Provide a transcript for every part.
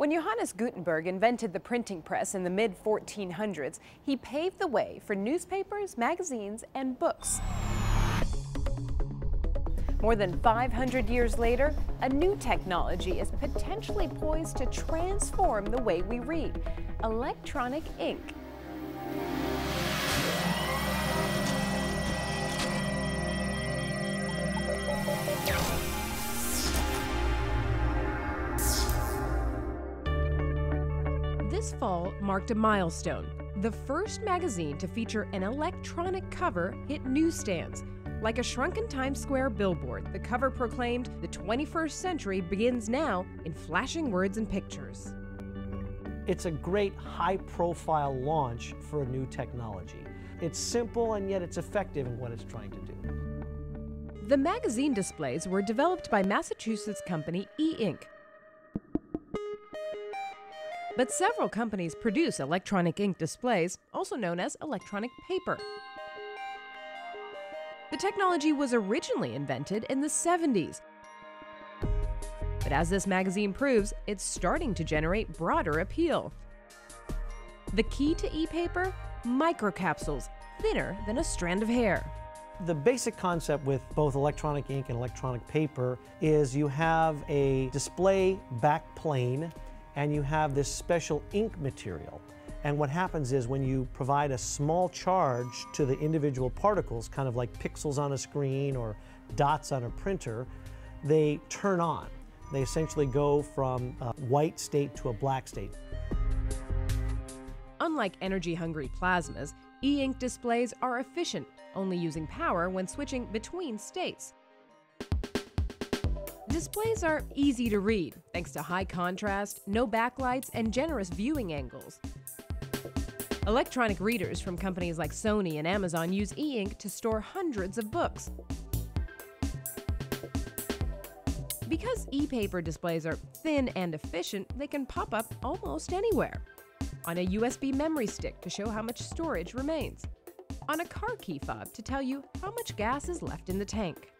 When Johannes Gutenberg invented the printing press in the mid 1400s, he paved the way for newspapers, magazines, and books. More than 500 years later, a new technology is potentially poised to transform the way we read electronic ink. This fall marked a milestone. The first magazine to feature an electronic cover hit newsstands. Like a shrunken Times Square billboard, the cover proclaimed, The 21st century begins now in flashing words and pictures. It's a great high profile launch for a new technology. It's simple and yet it's effective in what it's trying to do. The magazine displays were developed by Massachusetts company E Ink, but several companies produce electronic ink displays, also known as electronic paper. The technology was originally invented in the 70s. But as this magazine proves, it's starting to generate broader appeal. The key to e-paper? Microcapsules, thinner than a strand of hair. The basic concept with both electronic ink and electronic paper is you have a display back plane and you have this special ink material. And what happens is when you provide a small charge to the individual particles, kind of like pixels on a screen or dots on a printer, they turn on. They essentially go from a white state to a black state. Unlike energy-hungry plasmas, e-ink displays are efficient, only using power when switching between states. Displays are easy to read, thanks to high contrast, no backlights, and generous viewing angles. Electronic readers from companies like Sony and Amazon use e-ink to store hundreds of books. Because e-paper displays are thin and efficient, they can pop up almost anywhere. On a USB memory stick to show how much storage remains. On a car key fob to tell you how much gas is left in the tank.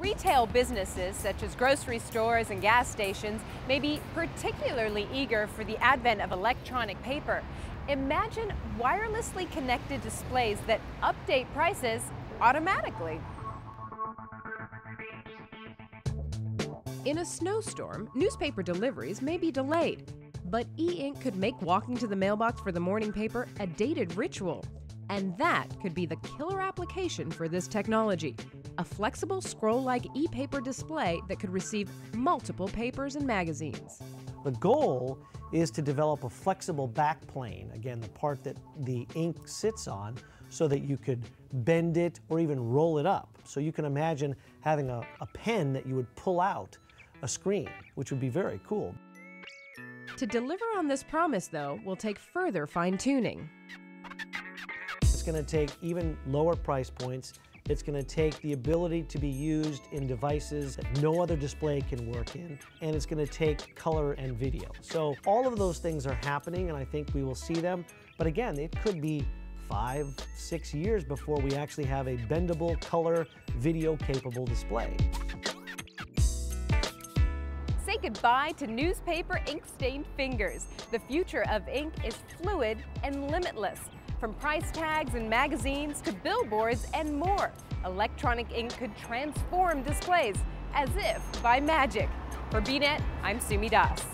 Retail businesses such as grocery stores and gas stations may be particularly eager for the advent of electronic paper. Imagine wirelessly connected displays that update prices automatically. In a snowstorm, newspaper deliveries may be delayed, but e-ink could make walking to the mailbox for the morning paper a dated ritual. And that could be the killer application for this technology a flexible scroll like e paper display that could receive multiple papers and magazines. The goal is to develop a flexible backplane, again, the part that the ink sits on, so that you could bend it or even roll it up. So you can imagine having a, a pen that you would pull out a screen, which would be very cool. To deliver on this promise, though, will take further fine tuning. It's going to take even lower price points. It's going to take the ability to be used in devices that no other display can work in, and it's going to take color and video. So all of those things are happening, and I think we will see them. But again, it could be five, six years before we actually have a bendable, color, video capable display. Say goodbye to newspaper ink stained fingers. The future of ink is fluid and limitless. From price tags and magazines to billboards and more, electronic ink could transform displays as if by magic. For BNet, I'm Sumi Das.